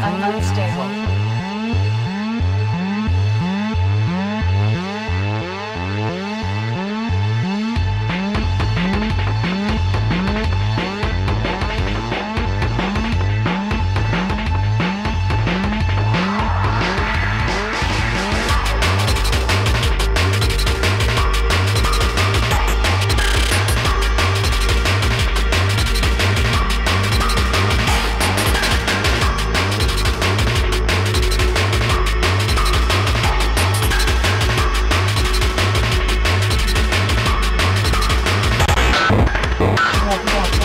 I'm unstable. come on, come on.